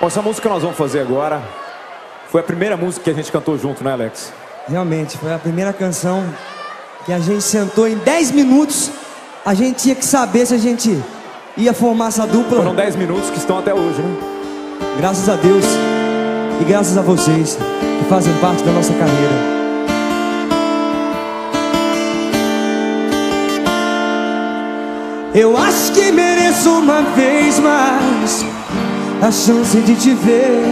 Bom, essa música que nós vamos fazer agora foi a primeira música que a gente cantou junto, né, Alex? Realmente, foi a primeira canção que a gente sentou em 10 minutos. A gente tinha que saber se a gente ia formar essa dupla. Foram 10 minutos que estão até hoje, né? Graças a Deus e graças a vocês que fazem parte da nossa carreira. Eu acho que mereço uma vez mais a chance de te ver.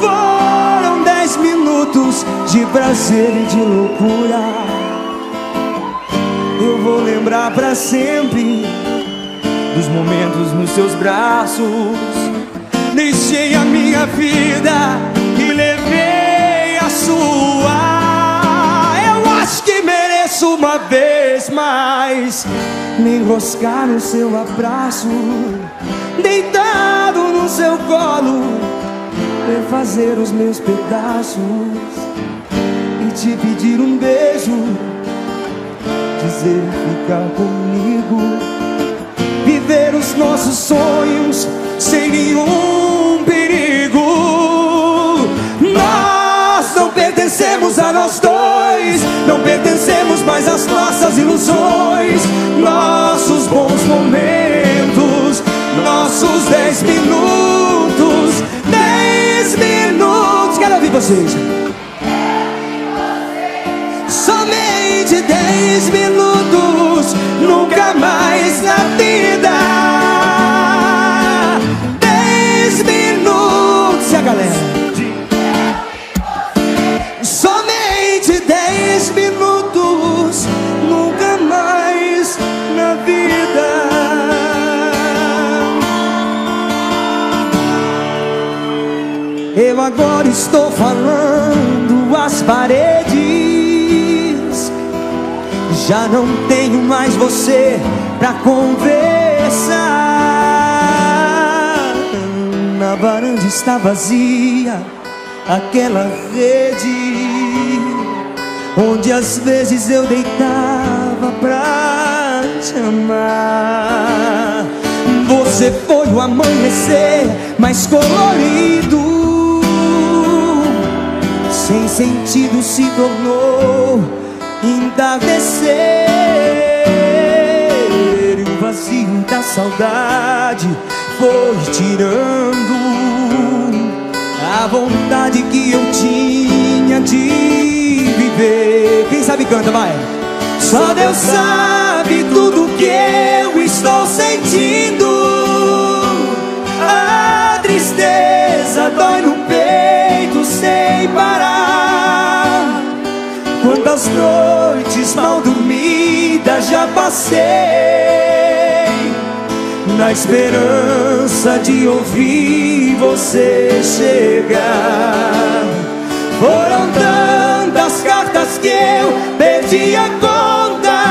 Foram dez minutos de prazer e de loucura. Eu vou lembrar para sempre dos momentos nos seus braços. Deixei a minha vida e levei a sua. Eu acho que mereço uma vez mais me enroscar no seu abraço deitado no seu colo, refazer os meus pedaços e te pedir um beijo, dizer ficar comigo, viver os nossos sonhos sem nenhum perigo. Nós não pertencemos a nós dois, não pertencemos mais às nossas ilusões, nossos minutos. Eu agora estou falando às paredes. Já não tenho mais você pra conversar. Na varanda está vazia aquela rede onde às vezes eu deitava pra te amar. Você foi o amanhecer mais colorido sem sentido se tornou entardecer e o vazio da saudade foi tirando a vontade que eu tinha de viver. Quem sabe canta, vai. Só Deus sabe tudo que noites mal dormidas já passei na esperança de ouvir você chegar. Foram tantas cartas que eu perdi a conta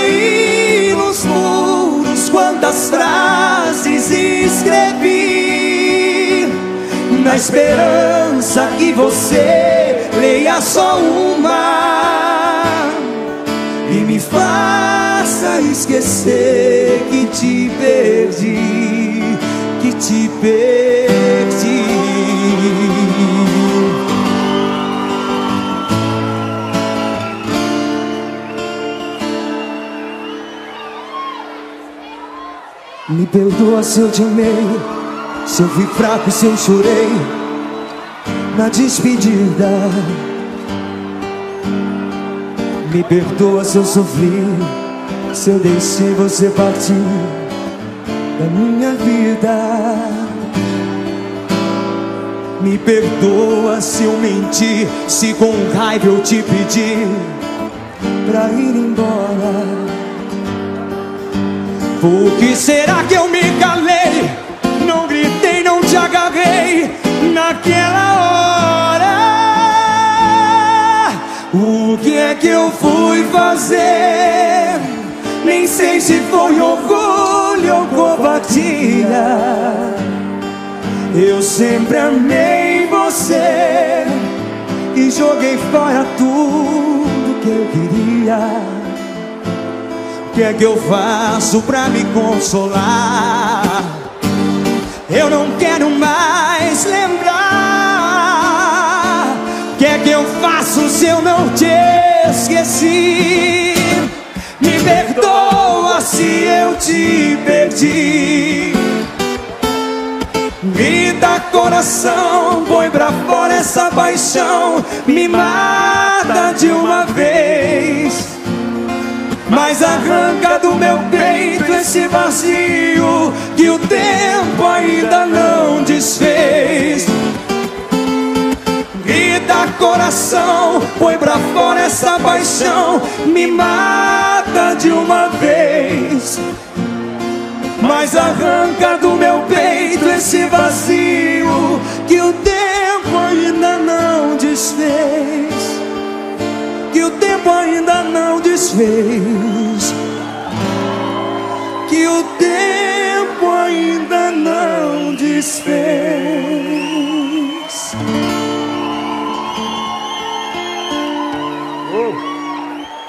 e nos muros quantas frases escrevi na esperança que você leia só uma esquecer que te perdi, que te perdi. Me perdoa se eu te amei, se eu fui fraco, se eu chorei na despedida. Me perdoa se eu sofri, se eu deixei você partir da minha vida. Me perdoa se eu menti, se com raiva eu te pedi pra ir embora. Por que será que eu me calei? Não gritei, não te agarrei naquela hora. O que é que eu fui fazer? Nem sei se foi orgulho ou covardia. Eu sempre amei você e joguei fora tudo que eu queria. O que é que eu faço pra me consolar? eu não quero mais lembrar. O que é que eu faço se eu não te esqueci? Me perdoa se eu te perdi. Me dá coração, põe pra fora essa paixão. Me mata de uma vez. Mas arranca do meu peito esse vazio que o tempo ainda não desfez. Coração, põe pra fora essa paixão, me mata de uma vez. Mas arranca do meu peito esse vazio que o tempo ainda não desfez que o tempo ainda não desfez. Que o tempo ainda não desfez.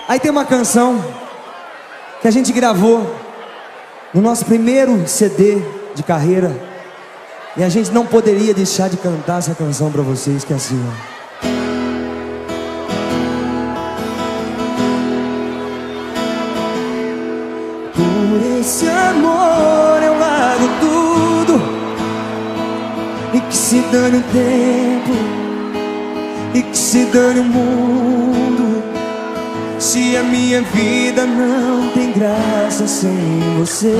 Aí tem uma canção que a gente gravou no nosso primeiro CD de carreira. E a gente não poderia deixar de cantar essa canção para vocês, que é assim, ó. Por esse amor eu largo tudo E que se dane o tempo E que se dane o mundo Se a minha vida não tem graça sem você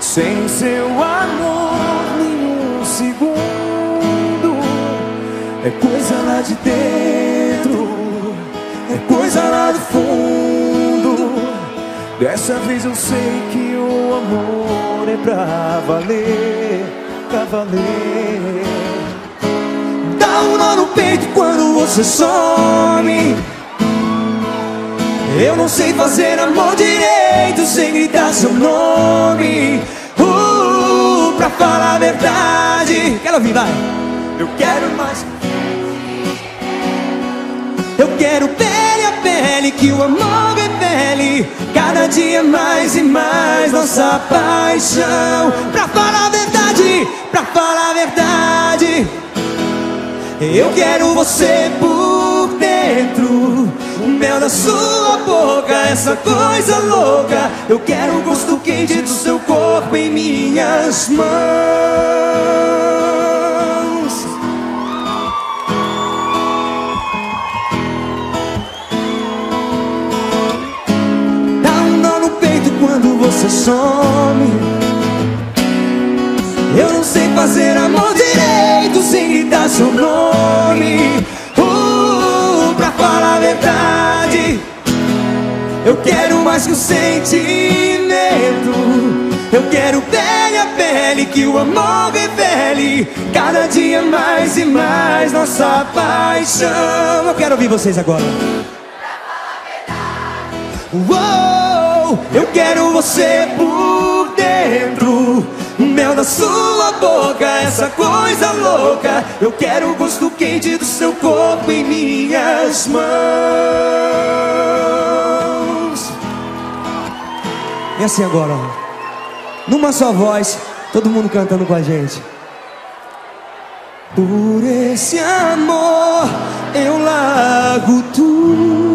Sem seu amor nenhum segundo É coisa lá de dentro É coisa lá do fundo Dessa vez eu sei que o amor é pra valer, pra valer. Dá um nó no peito quando você some. Eu não sei fazer amor direito sem gritar seu nome. Uh, pra falar a verdade. Quero ouvir, vai. Eu quero mais. Eu quero pele a pele que o amor pele Cada dia mais e mais nossa paixão Pra falar a verdade, pra falar Eu quero você por dentro. O mel da sua boca, essa coisa louca. Eu quero o gosto quente do seu corpo em minhas mãos. Quando você some. Eu não sei fazer amor direito gritar seu nome. Uh, pra falar a verdade, eu quero mais que o sentimento. Eu quero pele a pele que o amor revele. Cada dia mais e mais nossa paixão. Eu quero ouvir vocês agora. Uou! Eu quero você por Sua boca, essa coisa louca. Eu quero o gosto quente do seu corpo em minhas mãos. E assim agora, ó. Numa só voz, todo mundo cantando com a gente. Por esse amor eu largo tudo